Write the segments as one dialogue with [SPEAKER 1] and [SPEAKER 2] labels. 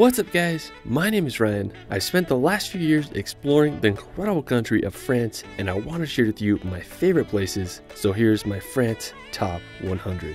[SPEAKER 1] What's up, guys? My name is Ryan. I spent the last few years exploring the incredible country of France, and I want to share with you my favorite places. So here's my France Top 100.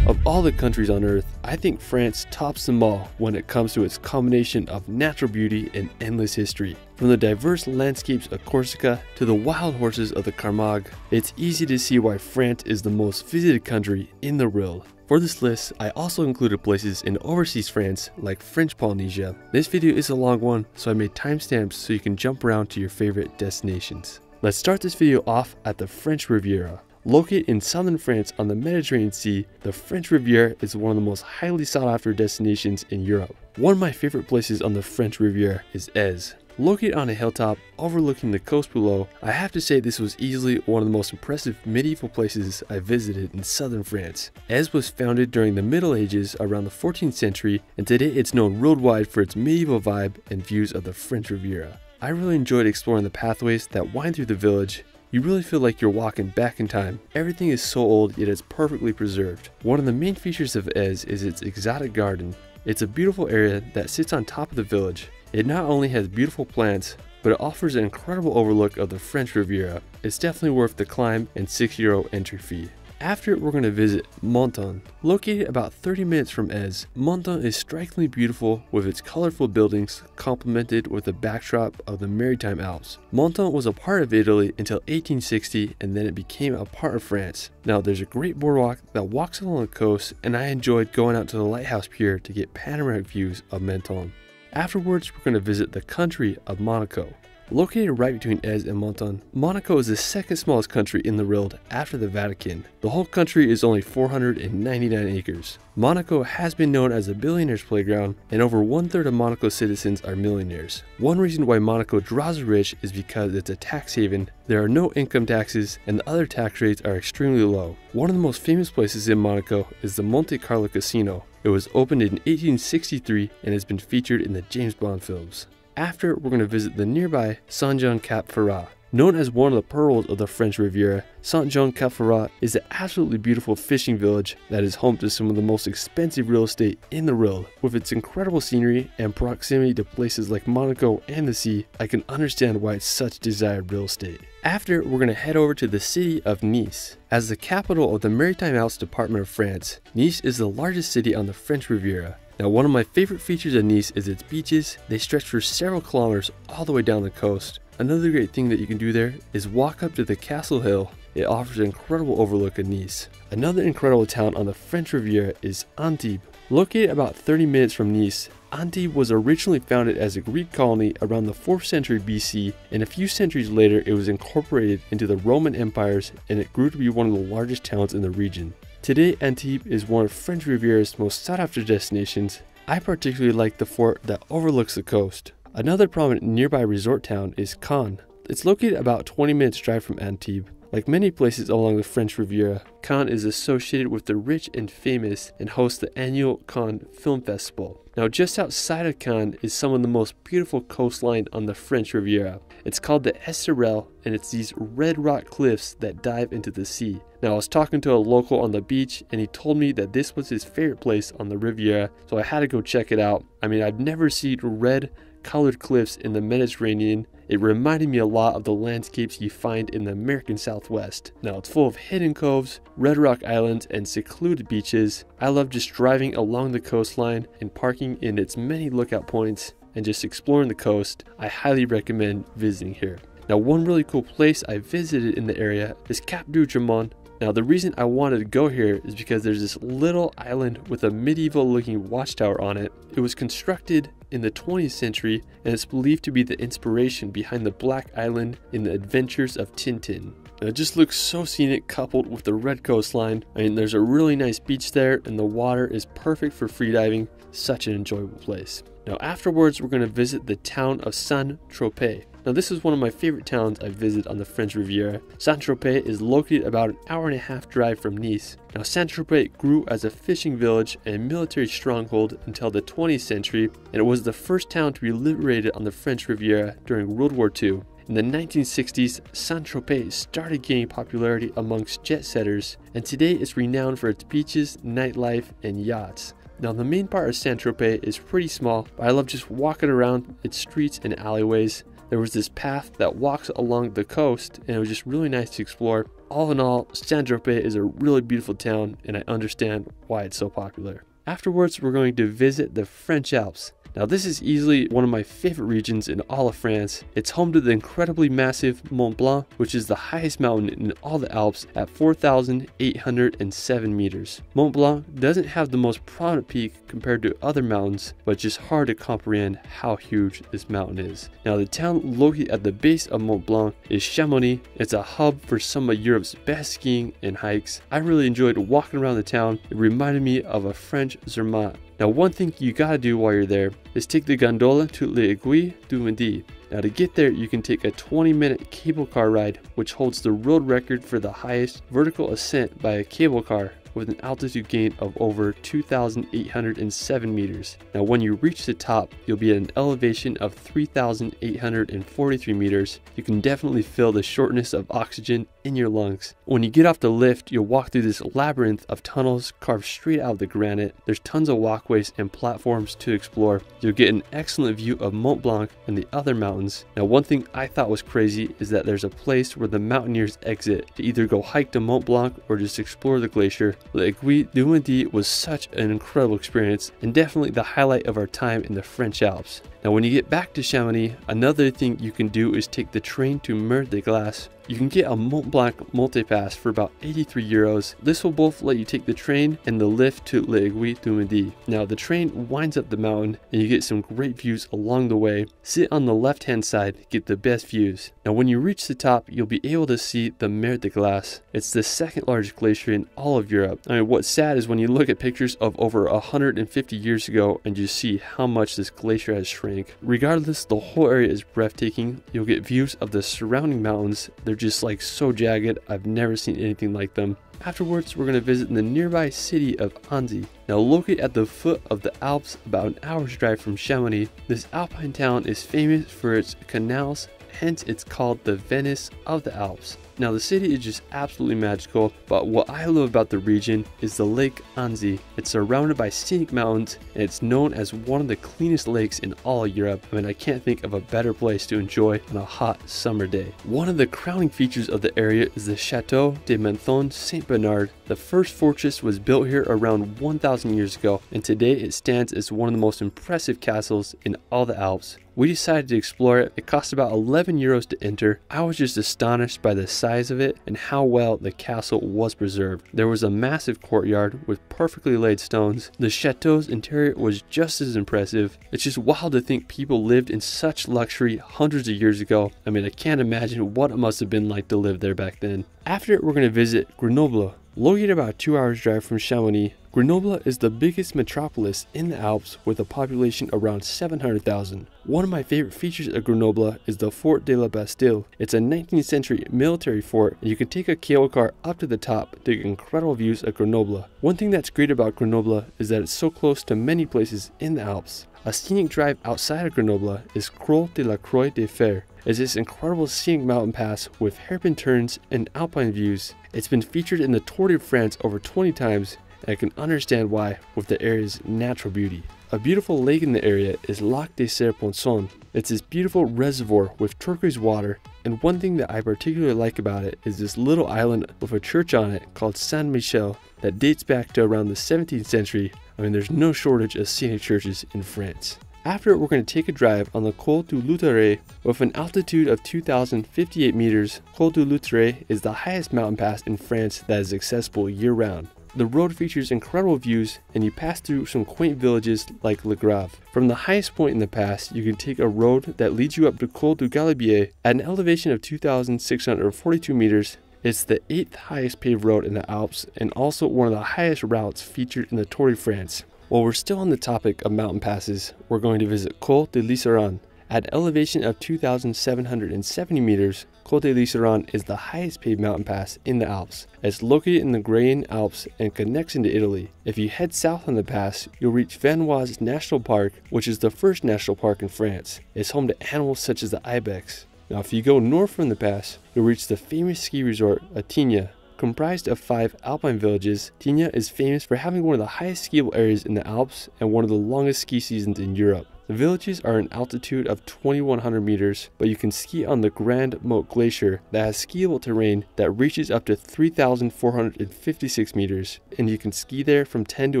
[SPEAKER 1] Of all the countries on earth, I think France tops them all when it comes to its combination of natural beauty and endless history. From the diverse landscapes of Corsica to the wild horses of the Camargue, it's easy to see why France is the most visited country in the world. For this list, I also included places in overseas France like French Polynesia. This video is a long one, so I made timestamps so you can jump around to your favorite destinations. Let's start this video off at the French Riviera. Located in southern France on the Mediterranean Sea, the French Riviera is one of the most highly sought after destinations in Europe. One of my favorite places on the French Riviera is Èze. Located on a hilltop overlooking the coast below, I have to say this was easily one of the most impressive medieval places I visited in southern France. Èze was founded during the Middle Ages around the 14th century, and today it's known worldwide for its medieval vibe and views of the French Riviera. I really enjoyed exploring the pathways that wind through the village you really feel like you're walking back in time. Everything is so old, yet it's perfectly preserved. One of the main features of Èze is its exotic garden. It's a beautiful area that sits on top of the village. It not only has beautiful plants, but it offers an incredible overlook of the French Riviera. It's definitely worth the climb and 6 euro entry fee. After it, we're going to visit Menton. Located about 30 minutes from Èze, Menton is strikingly beautiful with its colorful buildings complemented with the backdrop of the Maritime Alps. Menton was a part of Italy until 1860 and then it became a part of France. Now there's a great boardwalk that walks along the coast and I enjoyed going out to the lighthouse pier to get panoramic views of Menton. Afterwards, we're going to visit the country of Monaco. Located right between Èze and Menton, Monaco is the second smallest country in the world after the Vatican. The whole country is only 499 acres. Monaco has been known as a billionaire's playground, and over one third of Monaco's citizens are millionaires. One reason why Monaco draws the rich is because it's a tax haven, there are no income taxes, and the other tax rates are extremely low. One of the most famous places in Monaco is the Monte Carlo Casino. It was opened in 1863 and has been featured in the James Bond films. After, we're going to visit the nearby Saint-Jean-Cap-Ferrat. Known as one of the pearls of the French Riviera, Saint-Jean-Cap-Ferrat is an absolutely beautiful fishing village that is home to some of the most expensive real estate in the world. With its incredible scenery and proximity to places like Monaco and the sea, I can understand why it's such desired real estate. After, we're going to head over to the city of Nice. As the capital of the Maritime Alps Department of France, Nice is the largest city on the French Riviera. Now, one of my favorite features of Nice is its beaches. They stretch for several kilometers all the way down the coast. Another great thing that you can do there is walk up to the Castle Hill. It offers an incredible overlook of Nice. Another incredible town on the French Riviera is Antibes. Located about 30 minutes from Nice, Antibes was originally founded as a Greek colony around the 4th century BC, and a few centuries later it was incorporated into the Roman empires and it grew to be one of the largest towns in the region. Today, Antibes is one of French Riviera's most sought after destinations. I particularly like the fort that overlooks the coast. Another prominent nearby resort town is Cannes. It's located about 20 minutes drive from Antibes. Like many places along the French Riviera, Cannes is associated with the rich and famous and hosts the annual Cannes Film Festival. Now, just outside of Cannes is some of the most beautiful coastline on the French Riviera. It's called the Esterel, and it's these red rock cliffs that dive into the sea. Now, I was talking to a local on the beach, and he told me that this was his favorite place on the Riviera, so I had to go check it out. I mean, I've never seen red colored cliffs in the Mediterranean, it reminded me a lot of the landscapes you find in the American Southwest. Now, it's full of hidden coves, red rock islands, and secluded beaches. I love just driving along the coastline and parking in its many lookout points and just exploring the coast. I highly recommend visiting here. Now, one really cool place I visited in the area is Cap du Dramont. Now, the reason I wanted to go here is because there's this little island with a medieval looking watchtower on it. It was constructed in the 20th century and it's believed to be the inspiration behind the Black Island in the adventures of Tintin. Now, it just looks so scenic coupled with the red coastline. I mean, there's a really nice beach there and the water is perfect for freediving. Such an enjoyable place. Now, afterwards, we're going to visit the town of Saint Tropez. Now, this is one of my favorite towns I visit on the French Riviera. Saint Tropez is located about an hour and a half drive from Nice. Now, Saint Tropez grew as a fishing village and military stronghold until the 20th century, and it was the first town to be liberated on the French Riviera during World War II. In the 1960s, Saint Tropez started gaining popularity amongst jet setters, and today it's renowned for its beaches, nightlife, and yachts. Now, the main part of Saint Tropez is pretty small, but I love just walking around its streets and alleyways. There was this path that walks along the coast, and it was just really nice to explore. All in all, Saint Tropez is a really beautiful town, and I understand why it's so popular. Afterwards, we're going to visit the French Alps. Now, this is easily one of my favorite regions in all of France. It's home to the incredibly massive Mont Blanc, which is the highest mountain in all the Alps at 4,807 meters. Mont Blanc doesn't have the most prominent peak compared to other mountains, but it's just hard to comprehend how huge this mountain is. Now, the town located at the base of Mont Blanc is Chamonix. It's a hub for some of Europe's best skiing and hikes. I really enjoyed walking around the town. It reminded me of a French Zermatt. Now, one thing you gotta do while you're there is take the gondola to l'Aiguille du Midi. Now, to get there, you can take a 20 minute cable car ride, which holds the world record for the highest vertical ascent by a cable car with an altitude gain of over 2,807 meters. Now, when you reach the top, you'll be at an elevation of 3,843 meters. You can definitely feel the shortness of oxygen in your lungs. When you get off the lift, you'll walk through this labyrinth of tunnels carved straight out of the granite. There's tons of walkways and platforms to explore. You'll get an excellent view of Mont Blanc and the other mountains. Now, one thing I thought was crazy is that there's a place where the mountaineers exit to either go hike to Mont Blanc or just explore the glacier. L'Aiguille du Midi was such an incredible experience and definitely the highlight of our time in the French Alps. Now, when you get back to Chamonix, another thing you can do is take the train to Mer de Glace you can get a Mont Blanc multipass for about 83 euros. This will both let you take the train and the lift to l'Aiguille du Midi. Now the train winds up the mountain and you get some great views along the way. Sit on the left hand side, get the best views. Now when you reach the top, you'll be able to see the Mer de Glace. It's the second largest glacier in all of Europe. I mean what's sad is when you look at pictures of over 150 years ago and you see how much this glacier has shrank. Regardless, the whole area is breathtaking. You'll get views of the surrounding mountains. They're just like so jagged. I've never seen anything like them. Afterwards, we're going to visit the nearby city of Annecy. Now, located at the foot of the Alps, about an hour's drive from Chamonix, this alpine town is famous for its canals, hence, it's called the Venice of the Alps. Now the city is just absolutely magical, but what I love about the region is the Lake Annecy. It's surrounded by scenic mountains and it's known as one of the cleanest lakes in all Europe. I mean, I can't think of a better place to enjoy on a hot summer day. One of the crowning features of the area is the Chateau de Menthon Saint Bernard. The first fortress was built here around 1000 years ago and today it stands as one of the most impressive castles in all the Alps. We decided to explore it. It cost about 11 euros to enter. I was just astonished by the size of it and how well the castle was preserved. There was a massive courtyard with perfectly laid stones. The chateau's interior was just as impressive. It's just wild to think people lived in such luxury hundreds of years ago. I mean, I can't imagine what it must have been like to live there back then. After it, we're going to visit Grenoble. Located about two hours drive from Chamonix, Grenoble is the biggest metropolis in the Alps with a population around 700,000. One of my favorite features of Grenoble is the Fort de la Bastille. It's a 19th century military fort and you can take a cable car up to the top to get incredible views of Grenoble. One thing that's great about Grenoble is that it's so close to many places in the Alps. A scenic drive outside of Grenoble is Col de la Croix de Fer. It's this incredible scenic mountain pass with hairpin turns and alpine views. It's been featured in the Tour de France over 20 times, and I can understand why with the area's natural beauty. A beautiful lake in the area is Lac des Serre-Ponçons. It's this beautiful reservoir with turquoise water, and one thing that I particularly like about it is this little island with a church on it called Saint Michel that dates back to around the 17th century I mean, there's no shortage of scenic churches in France. After it, we're going to take a drive on the Col du Lautaret. With an altitude of 2,058 meters, Col du Lautaret is the highest mountain pass in France that is accessible year round. The road features incredible views, and you pass through some quaint villages like Le Grave. From the highest point in the pass, you can take a road that leads you up to Col du Galibier at an elevation of 2,642 meters it's the eighth highest paved road in the Alps and also one of the highest routes featured in the Tour de France. While we're still on the topic of mountain passes, we're going to visit Col de l'Iseran. At elevation of 2,770 meters, Col de l'Iseran is the highest paved mountain pass in the Alps. It's located in the Graian Alps and connects into Italy. If you head south on the pass, you'll reach Vanoise National Park, which is the first national park in France. It's home to animals such as the ibex. Now, if you go north from the pass, you'll reach the famous ski resort Atigna. Comprised of five alpine villages, Tignes is famous for having one of the highest skiable areas in the Alps and one of the longest ski seasons in Europe. The villages are at an altitude of 2100 meters, but you can ski on the Grande Motte Glacier that has skiable terrain that reaches up to 3456 meters, and you can ski there from 10 to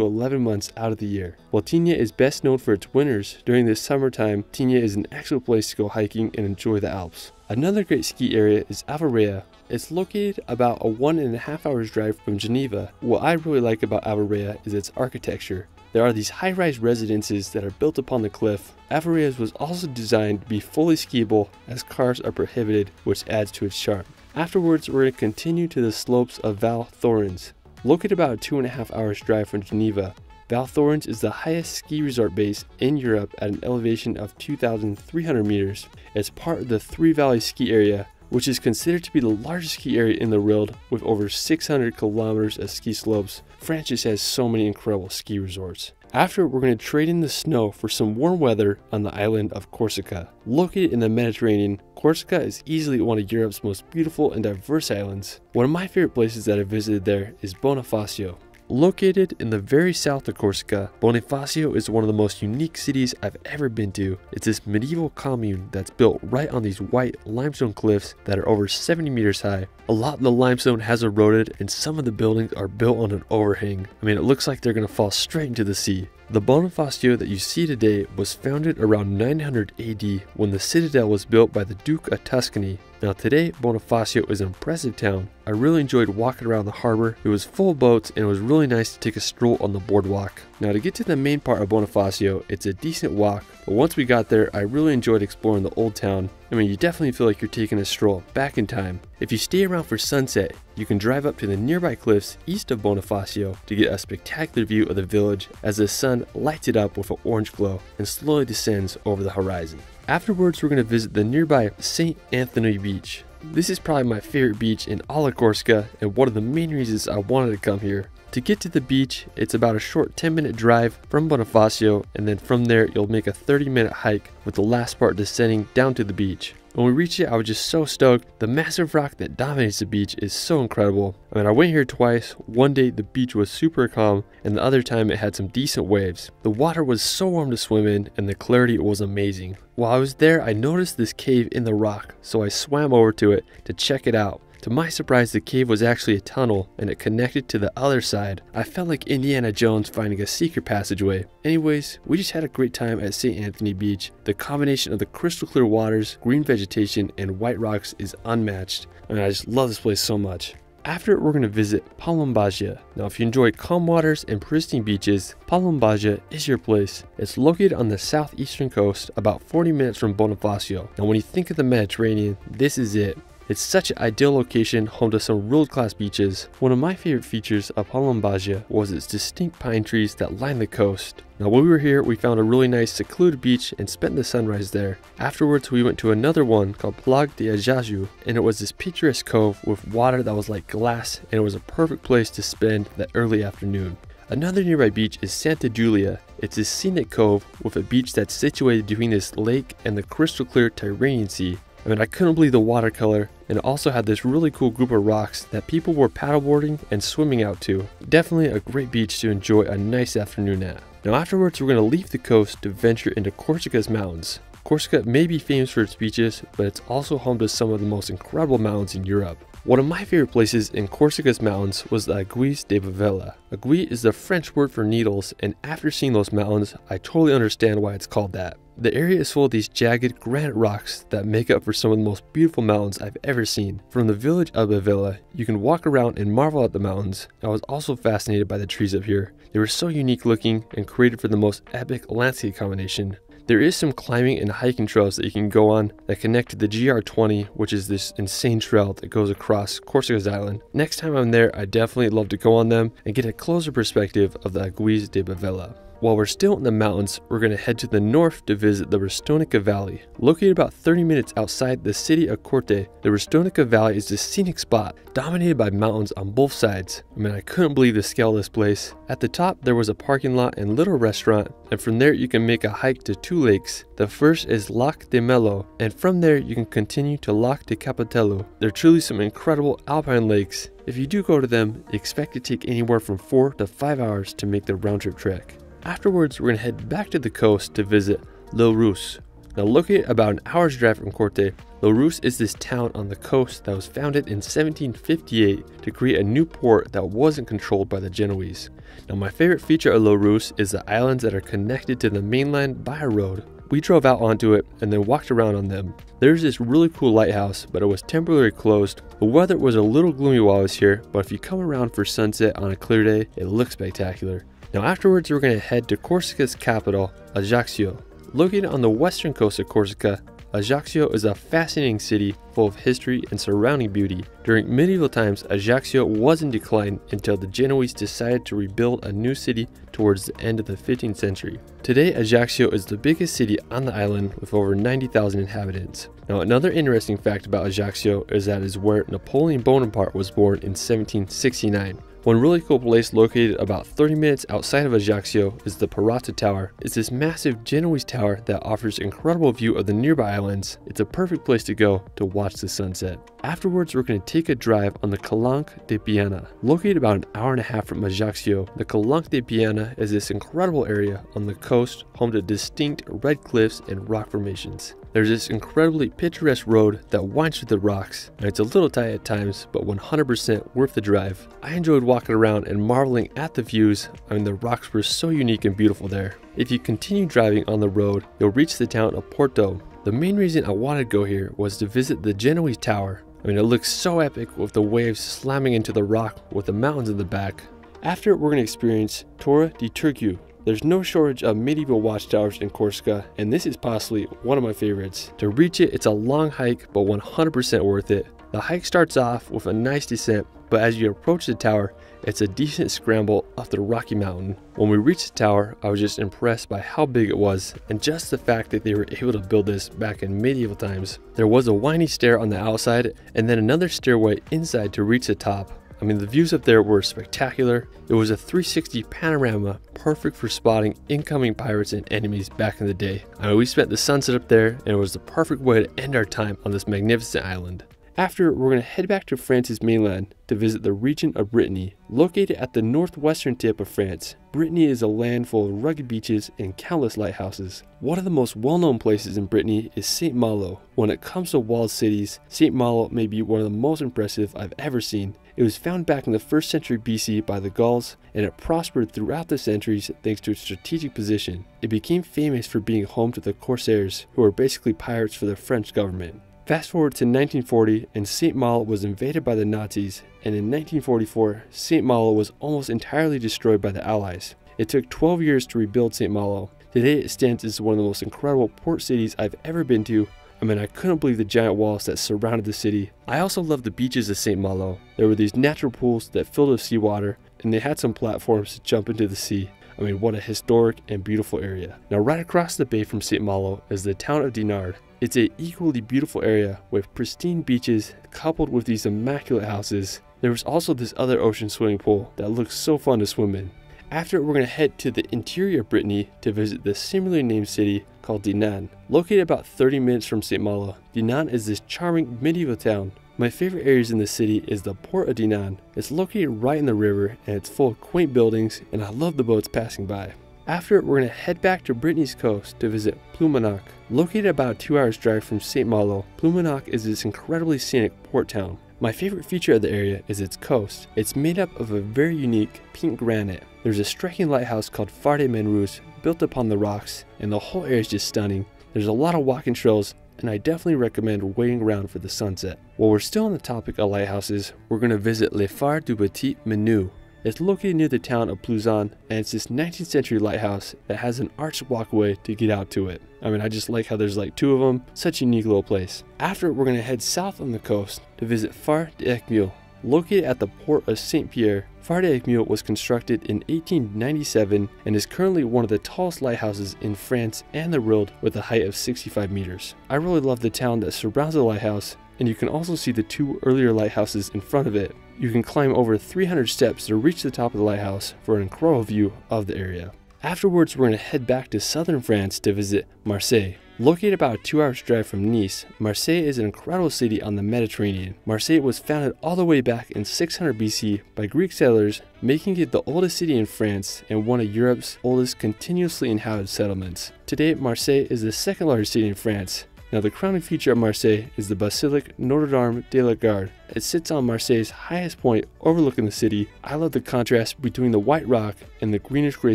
[SPEAKER 1] 11 months out of the year. While Tignes is best known for its winters, during the summertime, Tignes is an excellent place to go hiking and enjoy the Alps. Another great ski area is Avoriaz. It's located about a one and a half hours drive from Geneva. What I really like about Avoriaz is its architecture. There are these high-rise residences that are built upon the cliff. Avoriaz was also designed to be fully skiable as cars are prohibited, which adds to its charm. Afterwards, we're going to continue to the slopes of Val Thorens. Located about a two and a half hours drive from Geneva, Val Thorens is the highest ski resort base in Europe at an elevation of 2,300 meters. It's part of the Three Valleys ski area, which is considered to be the largest ski area in the world with over 600 kilometers of ski slopes. France just has so many incredible ski resorts. After, we're going to trade in the snow for some warm weather on the island of Corsica. Located in the Mediterranean, Corsica is easily one of Europe's most beautiful and diverse islands. One of my favorite places that I visited there is Bonifacio. Located in the very south of Corsica, Bonifacio is one of the most unique cities I've ever been to. It's this medieval commune that's built right on these white limestone cliffs that are over 70 meters high. A lot of the limestone has eroded and some of the buildings are built on an overhang. I mean, it looks like they're to fall straight into the sea. The Bonifacio that you see today was founded around 900 AD when the citadel was built by the Duke of Tuscany. Now today, Bonifacio is an impressive town. I really enjoyed walking around the harbor. It was full of boats and it was really nice to take a stroll on the boardwalk. Now to get to the main part of Bonifacio, it's a decent walk, but once we got there, I really enjoyed exploring the old town. I mean, you definitely feel like you're taking a stroll back in time. If you stay around for sunset, you can drive up to the nearby cliffs east of Bonifacio to get a spectacular view of the village as the sun lights it up with an orange glow and slowly descends over the horizon. Afterwards, we're going to visit the nearby St. Anthony Beach. This is probably my favorite beach in all of Corsica and one of the main reasons I wanted to come here. To get to the beach, it's about a short 10 minute drive from Bonifacio and then from there you'll make a 30 minute hike with the last part descending down to the beach. When we reached it, I was just so stoked. The massive rock that dominates the beach is so incredible. I mean, I went here twice. One day the beach was super calm, and the other time it had some decent waves. The water was so warm to swim in, and the clarity was amazing. While I was there, I noticed this cave in the rock, so I swam over to it to check it out. To my surprise, the cave was actually a tunnel and it connected to the other side. I felt like Indiana Jones finding a secret passageway. Anyways, we just had a great time at St. Anthony Beach. The combination of the crystal clear waters, green vegetation, and white rocks is unmatched. And I just love this place so much. After it, we're going to visit Palombaggia. Now if you enjoy calm waters and pristine beaches, Palombaggia is your place. It's located on the southeastern coast about 40 minutes from Bonifacio. Now when you think of the Mediterranean, this is it. It's such an ideal location home to some world-class beaches. One of my favorite features of Palombaggia was its distinct pine trees that line the coast. Now when we were here, we found a really nice secluded beach and spent the sunrise there. Afterwards, we went to another one called Plague de Ajaju, and it was this picturesque cove with water that was like glass, and it was a perfect place to spend that early afternoon. Another nearby beach is Santa Giulia. It's a scenic cove with a beach that's situated between this lake and the crystal clear Tyrrhenian Sea. I mean, I couldn't believe the watercolor, and it also had this really cool group of rocks that people were paddleboarding and swimming out to. Definitely a great beach to enjoy a nice afternoon at. Now afterwards, we're going to leave the coast to venture into Corsica's mountains. Corsica may be famous for its beaches, but it's also home to some of the most incredible mountains in Europe. One of my favorite places in Corsica's mountains was the Aiguilles de Bavella. Aiguille is the French word for needles, and after seeing those mountains, I totally understand why it's called that. The area is full of these jagged granite rocks that make up for some of the most beautiful mountains I've ever seen. From the village of Bavella, you can walk around and marvel at the mountains. I was also fascinated by the trees up here. They were so unique looking and created for the most epic landscape combination. There is some climbing and hiking trails that you can go on that connect to the GR20, which is this insane trail that goes across Corsica's island. Next time I'm there, I definitely love to go on them and get a closer perspective of the Aiguilles de Bavella. While we're still in the mountains, we're going to head to the north to visit the Restonica Valley. Located about 30 minutes outside the city of Corte, the Restonica Valley is a scenic spot dominated by mountains on both sides. I mean, I couldn't believe the scale of this place. At the top, there was a parking lot and little restaurant, and from there you can make a hike to two lakes. The first is Lac de Melo, and from there you can continue to Lac de Capitello. They're truly some incredible alpine lakes. If you do go to them, expect to take anywhere from 4 to 5 hours to make the round trip trek. Afterwards, we're going to head back to the coast to visit Le Rousse. Now, located about an hour's drive from Corte, Le Rousse is this town on the coast that was founded in 1758 to create a new port that wasn't controlled by the Genoese. Now, my favorite feature of Le Rousse is the islands that are connected to the mainland by a road. We drove out onto it and then walked around on them. There's this really cool lighthouse, but it was temporarily closed. The weather was a little gloomy while I was here, but if you come around for sunset on a clear day, it looks spectacular. Now afterwards we're going to head to Corsica's capital, Ajaccio. Located on the western coast of Corsica, Ajaccio is a fascinating city full of history and surrounding beauty. During medieval times, Ajaccio was in decline until the Genoese decided to rebuild a new city towards the end of the 15th century. Today, Ajaccio is the biggest city on the island with over 90,000 inhabitants. Now, another interesting fact about Ajaccio is that it is where Napoleon Bonaparte was born in 1769. One really cool place located about 30 minutes outside of Ajaccio is the Parata Tower. It's this massive Genoese tower that offers incredible view of the nearby islands. It's a perfect place to go to watch the sunset. Afterwards, we're going to take a drive on the Calanque de Piana. Located about an hour and a half from Ajaccio, the Calanque de Piana is this incredible area on the coast home to distinct red cliffs and rock formations. There's this incredibly picturesque road that winds through the rocks, and it's a little tight at times, but 100% worth the drive. I enjoyed walking around and marveling at the views. I mean, the rocks were so unique and beautiful there. If you continue driving on the road, you'll reach the town of Porto. The main reason I wanted to go here was to visit the Genoese Tower. I mean, it looks so epic with the waves slamming into the rock with the mountains in the back. After, we're going to experience Torra di Turghju, there's no shortage of medieval watchtowers in Corsica, and this is possibly one of my favorites. To reach it, it's a long hike, but 100% worth it. The hike starts off with a nice descent, but as you approach the tower, it's a decent scramble up the rocky mountain. When we reached the tower, I was just impressed by how big it was, and just the fact that they were able to build this back in medieval times. There was a windy stair on the outside, and then another stairway inside to reach the top. I mean, the views up there were spectacular. It was a 360 panorama, perfect for spotting incoming pirates and enemies back in the day. I mean, we spent the sunset up there, and it was the perfect way to end our time on this magnificent island. After, we're going to head back to France's mainland to visit the region of Brittany. Located at the northwestern tip of France, Brittany is a land full of rugged beaches and countless lighthouses. One of the most well known places in Brittany is St. Malo. When it comes to walled cities, St. Malo may be one of the most impressive I've ever seen. It was found back in the 1st century BC by the Gauls, and it prospered throughout the centuries thanks to its strategic position. It became famous for being home to the Corsairs, who were basically pirates for the French government. Fast forward to 1940, and St. Malo was invaded by the Nazis, and in 1944, St. Malo was almost entirely destroyed by the Allies. It took 12 years to rebuild St. Malo. Today, it stands as one of the most incredible port cities I've ever been to. I mean, I couldn't believe the giant walls that surrounded the city. I also love the beaches of St. Malo. There were these natural pools that filled with seawater, and they had some platforms to jump into the sea. I mean, what a historic and beautiful area. Now, right across the bay from St. Malo is the town of Dinard. It's a equally beautiful area with pristine beaches coupled with these immaculate houses. There was also this other ocean swimming pool that looks so fun to swim in. After we're going to head to the interior of Brittany to visit the similarly named city called Dinan. Located about 30 minutes from St. Malo, Dinan is this charming medieval town. My favorite areas in the city is the port of Dinan. It's located right in the river and it's full of quaint buildings and I love the boats passing by. After we're going to head back to Brittany's coast to visit Ploumanac'h. Located about two hours drive from St. Malo, Ploumanac'h is this incredibly scenic port town. My favorite feature of the area is its coast. It's made up of a very unique pink granite. There's a striking lighthouse called Phare de Menruz built upon the rocks, and the whole area is just stunning. There's a lot of walking trails, and I definitely recommend waiting around for the sunset. While we're still on the topic of lighthouses, we're going to visit Le Phare du Petit Minou. It's located near the town of Plouzan, and it's this 19th century lighthouse that has an arched walkway to get out to it. I mean, I just like how there's like two of them. Such a unique little place. After, we're going to head south on the coast to visit Phare d'Eckmühl. Located at the port of St. Pierre, Phare d'Eckmühl was constructed in 1897 and is currently one of the tallest lighthouses in France and the world with a height of 65 meters. I really love the town that surrounds the lighthouse and you can also see the two earlier lighthouses in front of it. You can climb over 300 steps to reach the top of the lighthouse for an incredible view of the area. Afterwards, we're going to head back to southern France to visit Marseille. Located about a two hours drive from Nice, Marseille is an incredible city on the Mediterranean. Marseille was founded all the way back in 600 BC by Greek settlers, making it the oldest city in France and one of Europe's oldest continuously inhabited settlements. Today, Marseille is the second largest city in France, now, the crowning feature of Marseille is the Basilique Notre Dame de la Garde. It sits on Marseille's highest point overlooking the city. I love the contrast between the white rock and the greenish gray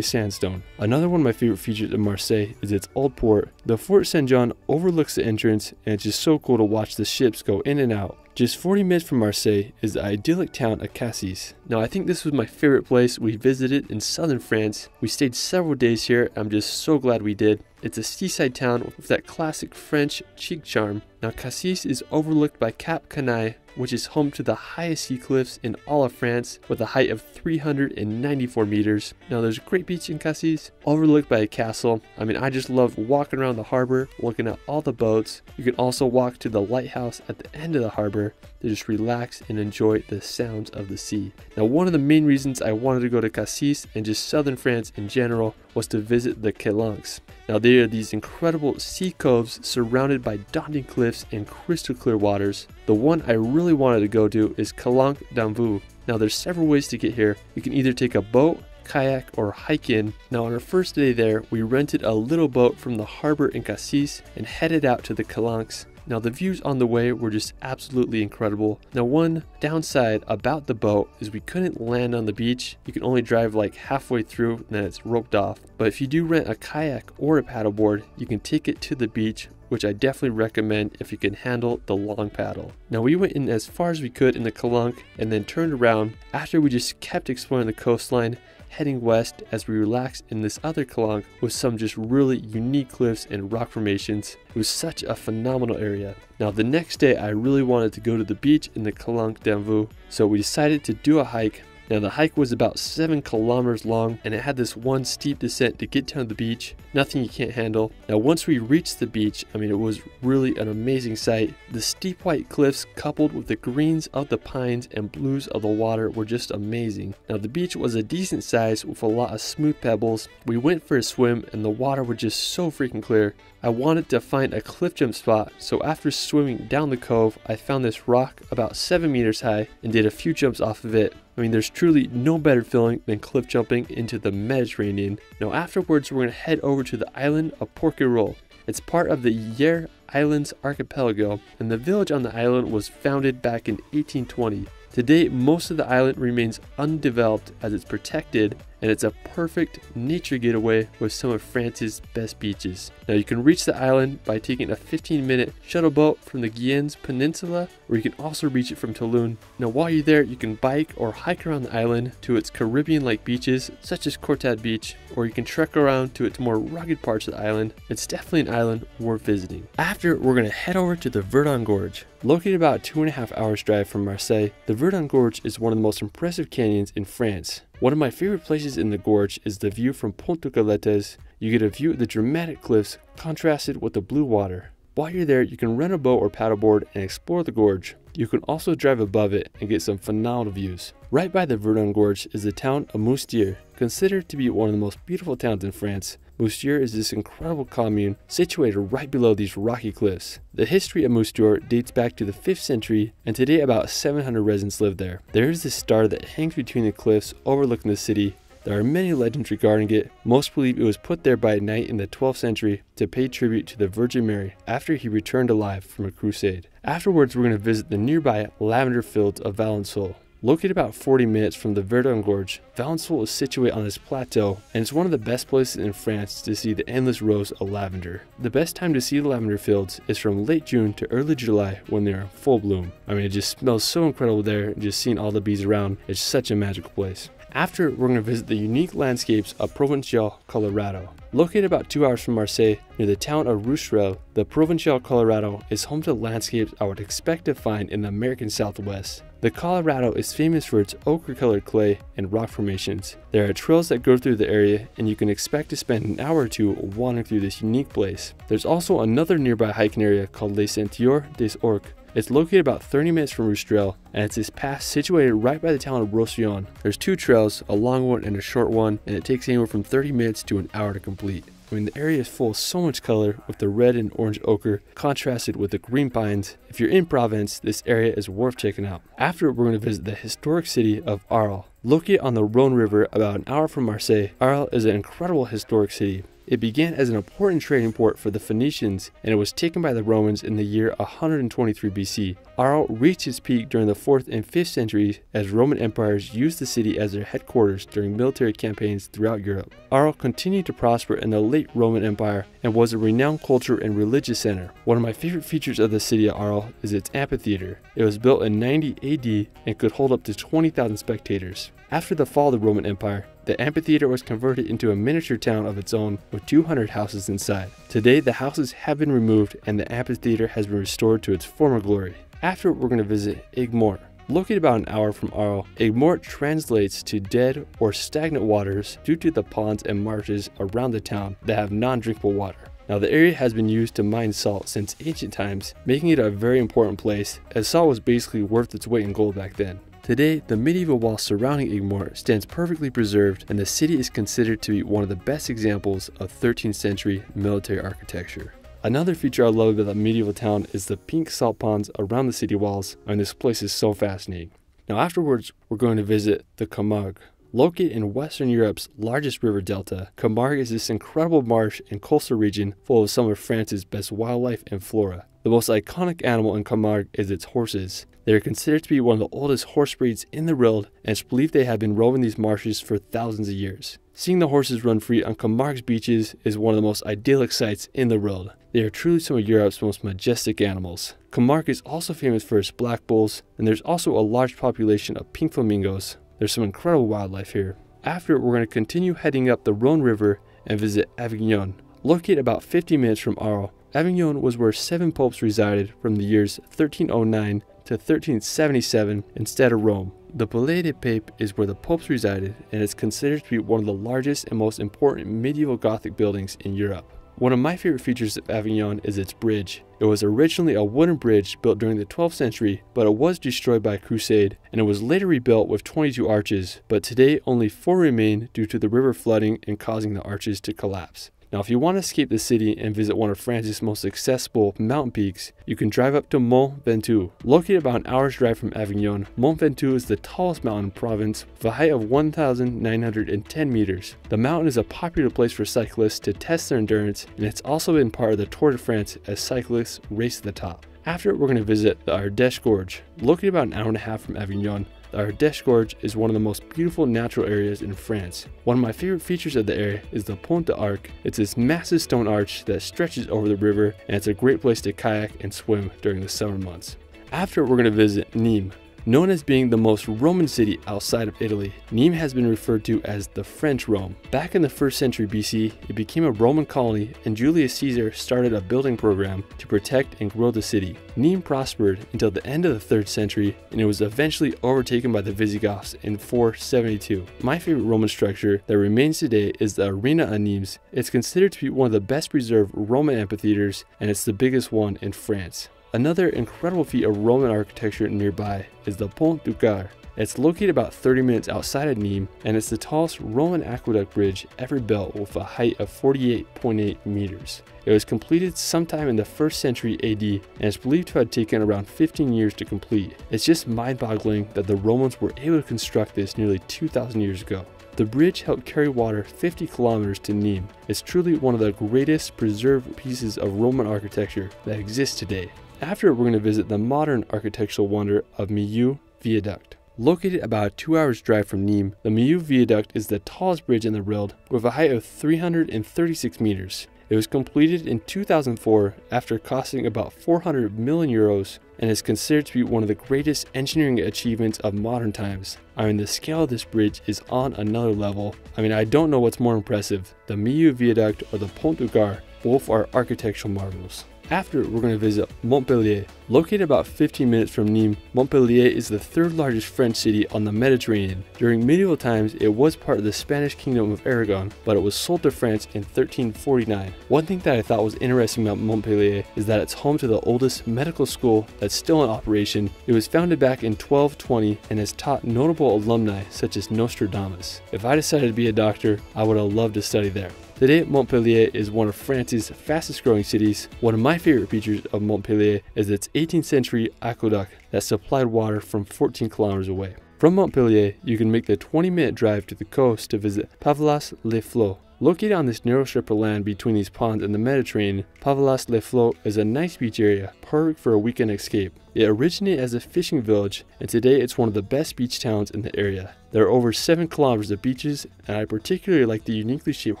[SPEAKER 1] sandstone. Another one of my favorite features of Marseille is its old port. The Fort Saint Jean overlooks the entrance, and it's just so cool to watch the ships go in and out. Just 40 minutes from Marseille is the idyllic town of Cassis. Now, I think this was my favorite place we visited in southern France. We stayed several days here. I'm just so glad we did. It's a seaside town with that classic French chic charm. Now, Cassis is overlooked by Cap Canaille, which is home to the highest sea cliffs in all of France with a height of 394 meters. Now there's a great beach in Cassis, overlooked by a castle. I mean, I just love walking around the harbor, looking at all the boats. You can also walk to the lighthouse at the end of the harbor to just relax and enjoy the sounds of the sea. Now, one of the main reasons I wanted to go to Cassis and just southern France in general was to visit the Calanques. Now, they are these incredible sea coves surrounded by daunting cliffs and crystal clear waters. The one I really wanted to go to is Calanque d'En-Vau. Now, there's several ways to get here. You can either take a boat, kayak, or hike in. Now, on our first day there, we rented a little boat from the harbor in Cassis and headed out to the Calanques. Now the views on the way were just absolutely incredible. Now one downside about the boat is we couldn't land on the beach. You can only drive like halfway through and then it's roped off. But if you do rent a kayak or a paddleboard, you can take it to the beach which I definitely recommend if you can handle the long paddle. Now we went in as far as we could in the Calanque and then turned around after we just kept exploring the coastline heading west as we relaxed in this other Calanque with some just really unique cliffs and rock formations. It was such a phenomenal area. Now the next day I really wanted to go to the beach in the Calanque d'En-Vau, so we decided to do a hike now, the hike was about 7 kilometers long and it had this one steep descent to get down to the beach. Nothing you can't handle. Now, once we reached the beach, I mean, it was really an amazing sight. The steep white cliffs, coupled with the greens of the pines and blues of the water, were just amazing. Now, the beach was a decent size with a lot of smooth pebbles. We went for a swim and the water was just so freaking clear. I wanted to find a cliff jump spot, so after swimming down the cove, I found this rock about 7 meters high and did a few jumps off of it. I mean, there's truly no better feeling than cliff jumping into the Mediterranean. Now, afterwards, we're to head over to the island of Porquerolles. It's part of the Hyères Islands archipelago, and the village on the island was founded back in 1820. Today, most of the island remains undeveloped as it's protected and it's a perfect nature getaway with some of France's best beaches. Now you can reach the island by taking a 15 minute shuttle boat from the Giens Peninsula or you can also reach it from Toulon. Now while you're there you can bike or hike around the island to its Caribbean-like beaches such as Courtade Beach or you can trek around to its more rugged parts of the island. It's definitely an island worth visiting. After we're going to head over to the Verdon Gorge. Located about two and a half hours drive from Marseille, the Verdon Gorge is one of the most impressive canyons in France. One of my favorite places in the gorge is the view from Pont de You get a view of the dramatic cliffs contrasted with the blue water. While you're there, you can rent a boat or paddleboard and explore the gorge. You can also drive above it and get some phenomenal views. Right by the Verdon Gorge is the town of Moustiers, considered to be one of the most beautiful towns in France. Moustiers is this incredible commune situated right below these rocky cliffs. The history of Moustiers dates back to the 5th century, and today about 700 residents live there. There is this star that hangs between the cliffs overlooking the city. There are many legends regarding it. Most believe it was put there by a knight in the 12th century to pay tribute to the Virgin Mary after he returned alive from a crusade. Afterwards, we're going to visit the nearby lavender fields of Valensole. Located about 40 minutes from the Verdon Gorge, Valensole is situated on this plateau and it's one of the best places in France to see the endless rows of lavender. The best time to see the lavender fields is from late June to early July when they're in full bloom. I mean, it just smells so incredible there, and just seeing all the bees around, it's such a magical place. After, we're going to visit the unique landscapes of Provençal, Colorado. Located about two hours from Marseille, near the town of Rustrel, the Provençal, Colorado is home to landscapes I would expect to find in the American Southwest. The Colorado is famous for its ochre colored clay and rock formations. There are trails that go through the area, and you can expect to spend an hour or two wandering through this unique place. There's also another nearby hiking area called Les Sentiers des Ocres. It's located about 30 minutes from Rustrel, and it's this pass situated right by the town of Roussillon. There's two trails, a long one and a short one, and it takes anywhere from 30 minutes to an hour to complete. I mean, the area is full of so much color with the red and orange ochre contrasted with the green pines. If you're in Provence, this area is worth checking out. After, we're going to visit the historic city of Arles. Located on the Rhone River about an hour from Marseille, Arles is an incredible historic city. It began as an important trading port for the Phoenicians and it was taken by the Romans in the year 123 BC. Arles reached its peak during the 4th and 5th centuries as Roman empires used the city as their headquarters during military campaigns throughout Europe. Arles continued to prosper in the late Roman Empire and was a renowned culture and religious center. One of my favorite features of the city of Arles is its amphitheater. It was built in 90 AD and could hold up to 20,000 spectators. After the fall of the Roman Empire, the amphitheater was converted into a miniature town of its own with 200 houses inside. Today, the houses have been removed and the amphitheater has been restored to its former glory. After, we're going to visit Aigues-Mortes. Located about an hour from Arles, Aigues-Mortes translates to dead or stagnant waters due to the ponds and marshes around the town that have non-drinkable water. Now the area has been used to mine salt since ancient times, making it a very important place as salt was basically worth its weight in gold back then. Today, the medieval wall surrounding Aigues-Mortes stands perfectly preserved and the city is considered to be one of the best examples of 13th century military architecture. Another feature I love about the medieval town is the pink salt ponds around the city walls, and this place is so fascinating. Now afterwards, we're going to visit the Camargue. Located in Western Europe's largest river delta, Camargue is this incredible marsh and coastal region full of some of France's best wildlife and flora. The most iconic animal in Camargue is its horses. They are considered to be one of the oldest horse breeds in the world, and it's believed they have been roaming these marshes for thousands of years. Seeing the horses run free on Camargue's beaches is one of the most idyllic sights in the world. They are truly some of Europe's most majestic animals. Camargue is also famous for its black bulls, and there's also a large population of pink flamingos. There's some incredible wildlife here. After, we're going to continue heading up the Rhone River and visit Avignon. Located about 50 minutes from Arles, Avignon was where seven popes resided from the years 1309 to 1377 instead of Rome. The Palais des Papes is where the popes resided and is considered to be one of the largest and most important medieval Gothic buildings in Europe. One of my favorite features of Avignon is its bridge. It was originally a wooden bridge built during the 12th century, but it was destroyed by a crusade, and it was later rebuilt with 22 arches, but today only 4 remain due to the river flooding and causing the arches to collapse. Now, if you want to escape the city and visit one of France's most accessible mountain peaks, you can drive up to Mont Ventoux. Located about an hour's drive from Avignon, Mont Ventoux is the tallest mountain in Provence with a height of 1,910 meters. The mountain is a popular place for cyclists to test their endurance, and it's also been part of the Tour de France as cyclists race to the top. After, we're going to visit the Ardèche Gorge. Located about an hour and a half from Avignon, the Ardèche Gorge is one of the most beautiful natural areas in France. One of my favorite features of the area is the Pont d'Arc. It's this massive stone arch that stretches over the river and it's a great place to kayak and swim during the summer months. After, we're going to visit Nîmes. Known as being the most Roman city outside of Italy, Nîmes has been referred to as the French Rome. Back in the 1st century BC, it became a Roman colony and Julius Caesar started a building program to protect and grow the city. Nîmes prospered until the end of the 3rd century and it was eventually overtaken by the Visigoths in 472. My favorite Roman structure that remains today is the Arena of Nîmes. It's considered to be one of the best preserved Roman amphitheaters and it's the biggest one in France. Another incredible feat of Roman architecture nearby is the Pont du Gard. It's located about 30 minutes outside of Nîmes and it's the tallest Roman aqueduct bridge ever built with a height of 48.8 meters. It was completed sometime in the 1st century AD and is believed to have taken around 15 years to complete. It's just mind-boggling that the Romans were able to construct this nearly 2,000 years ago. The bridge helped carry water 50 kilometers to Nîmes. It's truly one of the greatest preserved pieces of Roman architecture that exists today. After, we're going to visit the modern architectural wonder of Millau Viaduct. Located about a two hours drive from Nîmes, the Millau Viaduct is the tallest bridge in the world with a height of 336 meters. It was completed in 2004 after costing about 400 million euros and is considered to be one of the greatest engineering achievements of modern times. I mean, the scale of this bridge is on another level. I mean, I don't know what's more impressive, the Millau Viaduct or the Pont du Gard. Both are architectural marvels. After, we're going to visit Montpellier. Located about 15 minutes from Nîmes, Montpellier is the third largest French city on the Mediterranean. During medieval times, it was part of the Spanish kingdom of Aragon, but it was sold to France in 1349. One thing that I thought was interesting about Montpellier is that it's home to the oldest medical school that's still in operation. It was founded back in 1220 and has taught notable alumni such as Nostradamus. If I decided to be a doctor, I would have loved to study there. Today, Montpellier is one of France's fastest growing cities. One of my favorite features of Montpellier is its 18th century aqueduct that supplied water from 14 kilometers away. From Montpellier, you can make the 20 minute drive to the coast to visit Palavas-les-Flots. Located on this narrow strip of land between these ponds and the Mediterranean, Palavas-les-Flots is a nice beach area, perfect for a weekend escape. It originated as a fishing village, and today it's one of the best beach towns in the area. There are over 7 kilometers of beaches, and I particularly like the uniquely shaped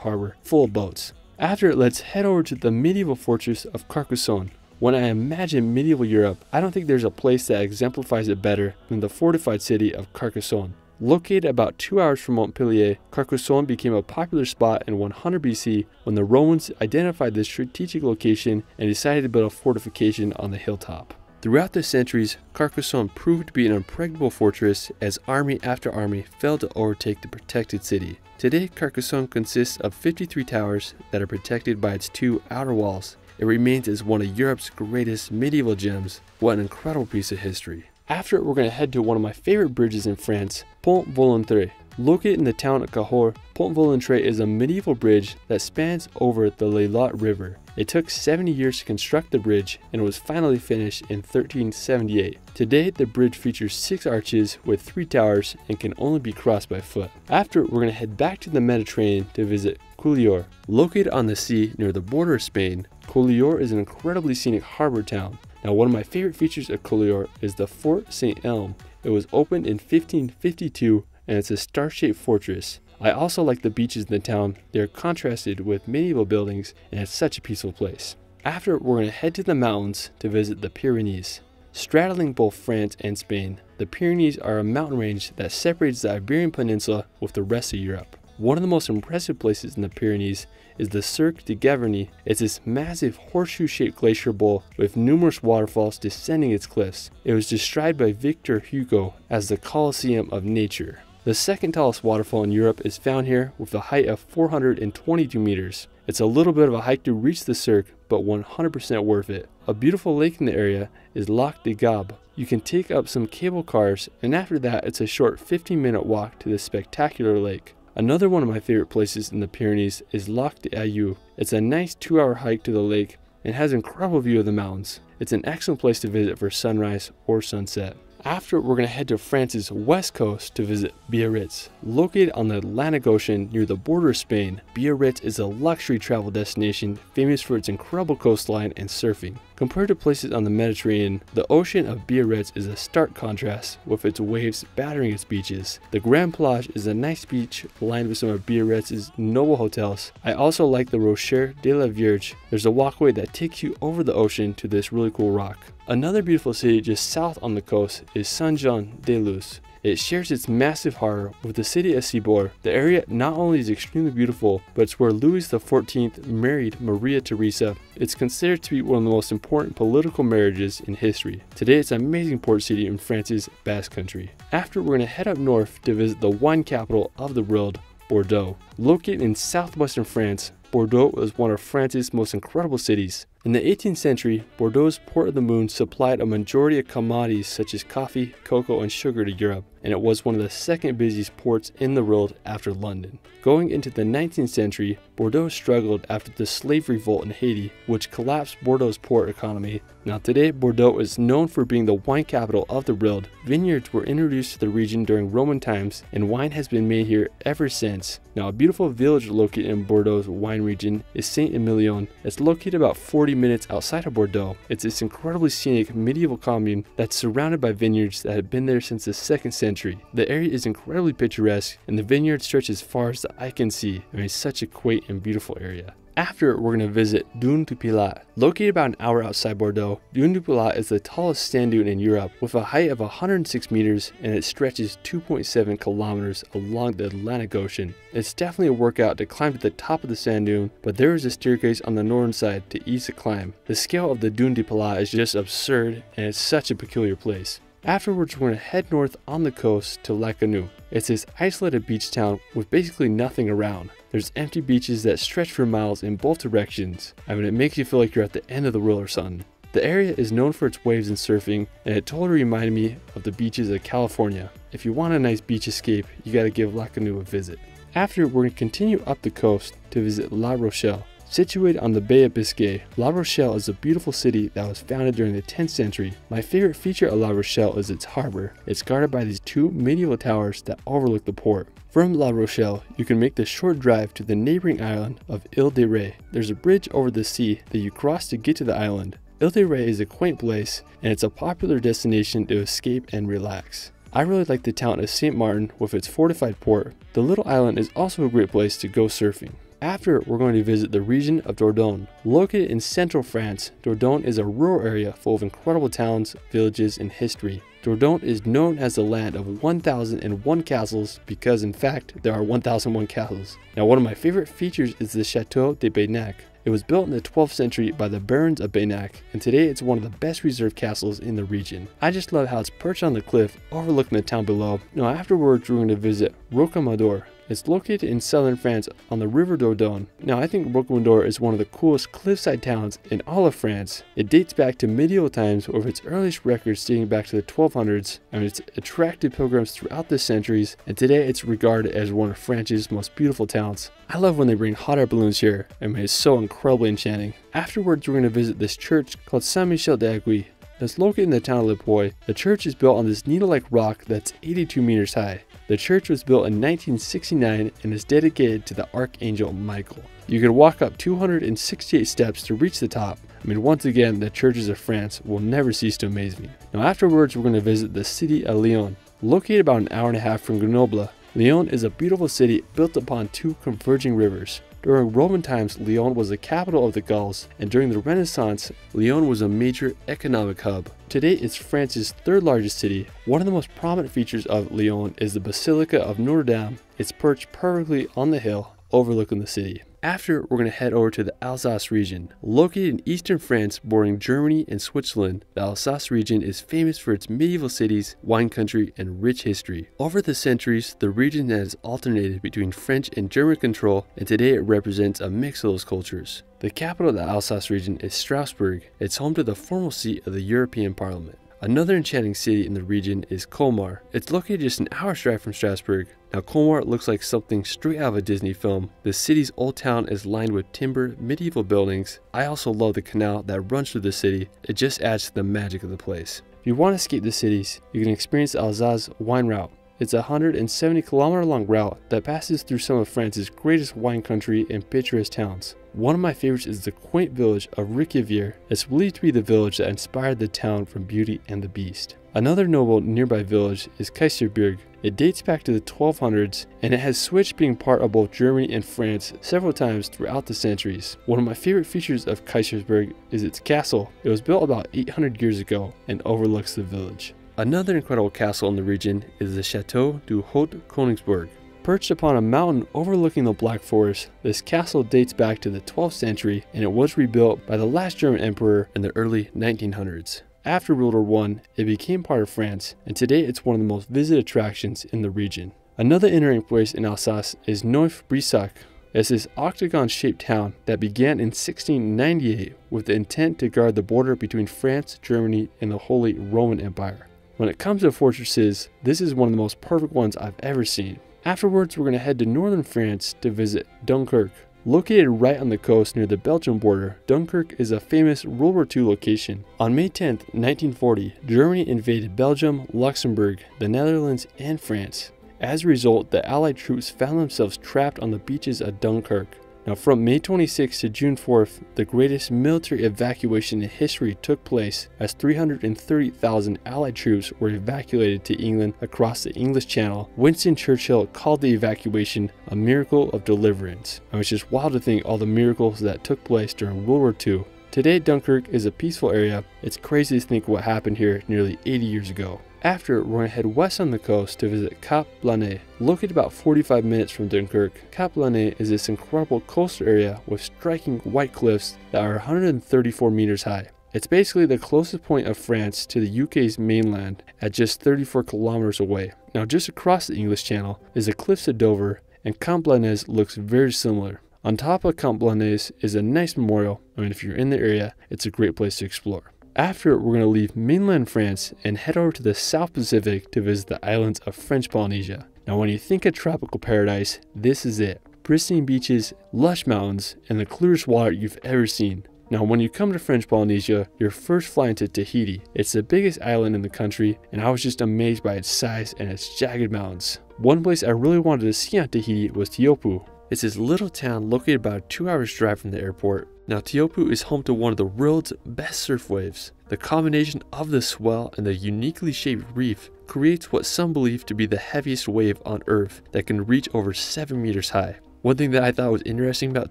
[SPEAKER 1] harbor, full of boats. After it, let's head over to the medieval fortress of Carcassonne. When I imagine medieval Europe, I don't think there's a place that exemplifies it better than the fortified city of Carcassonne. Located about two hours from Montpellier, Carcassonne became a popular spot in 100 BC when the Romans identified this strategic location and decided to build a fortification on the hilltop. Throughout the centuries, Carcassonne proved to be an impregnable fortress as army after army failed to overtake the protected city. Today, Carcassonne consists of 53 towers that are protected by its two outer walls. It remains as one of Europe's greatest medieval gems. What an incredible piece of history. After we're going to head to one of my favorite bridges in France, Pont Valentré. Located in the town of Cahors, Pont Valentré is a medieval bridge that spans over the Lelot River. It took 70 years to construct the bridge and was finally finished in 1378. Today, the bridge features six arches with three towers and can only be crossed by foot. After, we're going to head back to the Mediterranean to visit Collioure. Located on the sea near the border of Spain, Collioure is an incredibly scenic harbor town. Now, one of my favorite features of Collioure is the Fort St. Elme. It was opened in 1552 and it's a star-shaped fortress. I also like the beaches in the town. They're contrasted with medieval buildings and it's such a peaceful place. After, we're going to head to the mountains to visit the Pyrenees. Straddling both France and Spain, the Pyrenees are a mountain range that separates the Iberian Peninsula with the rest of Europe. One of the most impressive places in the Pyrenees is the Cirque de Gavarnie. It's this massive horseshoe-shaped glacier bowl with numerous waterfalls descending its cliffs. It was described by Victor Hugo as the Colosseum of nature. The second tallest waterfall in Europe is found here with a height of 422 meters. It's a little bit of a hike to reach the Cirque, but 100% worth it. A beautiful lake in the area is Lac de Gaube. You can take up some cable cars, and after that, it's a short 15 minute walk to this spectacular lake. Another one of my favorite places in the Pyrenees is Lac d'Ayous. It's a nice two hour hike to the lake and has incredible view of the mountains. It's an excellent place to visit for sunrise or sunset. After, we're going to head to France's west coast to visit Biarritz. Located on the Atlantic Ocean near the border of Spain, Biarritz is a luxury travel destination famous for its incredible coastline and surfing. Compared to places on the Mediterranean, the ocean of Biarritz is a stark contrast with its waves battering its beaches. The Grand Plage is a nice beach lined with some of Biarritz's noble hotels. I also like the Rocher de la Vierge. There's a walkway that takes you over the ocean to this really cool rock. Another beautiful city just south on the coast is Saint-Jean-de-Luz. It shares its massive harbor with the city of Ciboure. The area not only is extremely beautiful, but it's where Louis XIV married Maria Theresa. It's considered to be one of the most important political marriages in history. Today it's an amazing port city in France's Basque Country. After we're going to head up north to visit the wine capital of the world, Bordeaux. Located in southwestern France, Bordeaux is one of France's most incredible cities. In the 18th century, Bordeaux's Port of the Moon supplied a majority of commodities such as coffee, cocoa, and sugar to Europe, and it was one of the second busiest ports in the world after London. Going into the 19th century, Bordeaux struggled after the slave revolt in Haiti, which collapsed Bordeaux's port economy. Now today, Bordeaux is known for being the wine capital of the world. Vineyards were introduced to the region during Roman times, and wine has been made here ever since. Now a beautiful village located in Bordeaux's wine region is Saint-Emilion. It's located about 40 40 minutes outside of Bordeaux. It's this incredibly scenic medieval commune that's surrounded by vineyards that have been there since the 2nd century. The area is incredibly picturesque and the vineyard stretches far as eye can see. I mean, it's such a quaint and beautiful area. After, we're going to visit Dune du Pilat. Located about an hour outside Bordeaux, Dune du Pilat is the tallest sand dune in Europe with a height of 106 meters and it stretches 2.7 kilometers along the Atlantic Ocean. It's definitely a workout to climb to the top of the sand dune, but there is a staircase on the northern side to ease the climb. The scale of the Dune du Pilat is just absurd and it's such a peculiar place. Afterwards, we're to head north on the coast to Lacanau. It's this isolated beach town with basically nothing around. There's empty beaches that stretch for miles in both directions. I mean, it makes you feel like you're at the end of the world or something. The area is known for its waves and surfing, and it totally reminded me of the beaches of California. If you want a nice beach escape, you gotta give Lacanau a visit. After, we're gonna continue up the coast to visit La Rochelle. Situated on the Bay of Biscay, La Rochelle is a beautiful city that was founded during the 10th century. My favorite feature of La Rochelle is its harbor. It's guarded by these two medieval towers that overlook the port. From La Rochelle, you can make the short drive to the neighboring island of Ile de Ré. There's a bridge over the sea that you cross to get to the island. Ile de Ré is a quaint place, and it's a popular destination to escape and relax. I really like the town of St. Martin with its fortified port. The little island is also a great place to go surfing. After, we're going to visit the region of Dordogne. Located in central France, Dordogne is a rural area full of incredible towns, villages, and history. Dordogne is known as the land of 1001 castles because in fact there are 1001 castles. Now one of my favorite features is the Chateau de Beynac. It was built in the 12th century by the barons of Beynac, and today it's one of the best reserved castles in the region. I just love how it's perched on the cliff overlooking the town below. Now afterwards we're going to visit Rocamadour, it's located in southern France on the River Dordogne. Now I think Rocamadour is one of the coolest cliffside towns in all of France. It dates back to medieval times with its earliest records dating back to the 1200s and it's attracted pilgrims throughout the centuries and today it's regarded as one of France's most beautiful towns. I love when they bring hot air balloons here. I mean it's so incredibly enchanting. Afterwards we're going to visit this church called Saint Michel d'Aiguilhe that's located in the town of Le Puy. The church is built on this needle-like rock that's 82 meters high. The church was built in 1969 and is dedicated to the Archangel Michael. You can walk up 268 steps to reach the top. I mean, once again, the churches of France will never cease to amaze me. Now, afterwards, we're going to visit the city of Lyon. Located about an hour and a half from Grenoble, Lyon is a beautiful city built upon two converging rivers. During Roman times, Lyon was the capital of the Gauls, and during the Renaissance, Lyon was a major economic hub. Today, it's France's third largest city. One of the most prominent features of Lyon is the Basilica of Notre Dame. It's perched perfectly on the hill overlooking the city. After, we're going to head over to the Alsace region. Located in eastern France, bordering Germany and Switzerland, the Alsace region is famous for its medieval cities, wine country, and rich history. Over the centuries, the region has alternated between French and German control, and today it represents a mix of those cultures. The capital of the Alsace region is Strasbourg. It's home to the formal seat of the European Parliament. Another enchanting city in the region is Colmar. It's located just an hour's drive from Strasbourg. Now Colmar looks like something straight out of a Disney film. The city's old town is lined with timber, medieval buildings. I also love the canal that runs through the city. It just adds to the magic of the place. If you want to escape the cities, you can experience Alsace wine route. It's a 170 kilometer long route that passes through some of France's greatest wine country and picturesque towns. One of my favorites is the quaint village of Riquewihr. It's believed to be the village that inspired the town from Beauty and the Beast. Another noble nearby village is Kaysersberg. It dates back to the 1200s and it has switched being part of both Germany and France several times throughout the centuries. One of my favorite features of Kaysersberg is its castle. It was built about 800 years ago and overlooks the village. Another incredible castle in the region is the Chateau du Haut Königsberg. Perched upon a mountain overlooking the Black Forest, this castle dates back to the 12th century and it was rebuilt by the last German emperor in the early 1900s. After World War I, it became part of France, and today it's one of the most visited attractions in the region. Another entering place in Alsace is Neuf-Brisach. It's this octagon-shaped town that began in 1698 with the intent to guard the border between France, Germany, and the Holy Roman Empire. When it comes to fortresses, this is one of the most perfect ones I've ever seen. Afterwards, we're going to head to northern France to visit Dunkirk. Located right on the coast near the Belgian border, Dunkirk is a famous World War II location. On May 10, 1940, Germany invaded Belgium, Luxembourg, the Netherlands, and France. As a result, the Allied troops found themselves trapped on the beaches of Dunkirk. Now, from May 26 to June 4th, the greatest military evacuation in history took place as 330,000 Allied troops were evacuated to England across the English Channel. Winston Churchill called the evacuation a miracle of deliverance. And it's just wild to think all the miracles that took place during World War II. Today, Dunkirk is a peaceful area. It's crazy to think what happened here nearly 80 years ago. After, we're going to head west on the coast to visit Cap Blanc-Nez. Located about 45 minutes from Dunkirk, Cap Blanc-Nez is this incredible coastal area with striking white cliffs that are 134 meters high. It's basically the closest point of France to the UK's mainland at just 34 kilometers away. Now, just across the English Channel is the cliffs of Dover, and Cap Blanc-Nez looks very similar. On top of Cap Blanc-Nez is a nice memorial. I mean, if you're in the area, it's a great place to explore. After, we're going to leave mainland France and head over to the South Pacific to visit the islands of French Polynesia. Now, when you think of tropical paradise, this is it. Pristine beaches, lush mountains, and the clearest water you've ever seen. Now, when you come to French Polynesia, you're first flying to Tahiti. It's the biggest island in the country, and I was just amazed by its size and its jagged mountains. One place I really wanted to see on Tahiti was Teahupo'o. It's this little town located about a two hours drive from the airport now, Teahupo'o is home to one of the world's best surf waves. The combination of the swell and the uniquely shaped reef creates what some believe to be the heaviest wave on Earth that can reach over 7 meters high. One thing that I thought was interesting about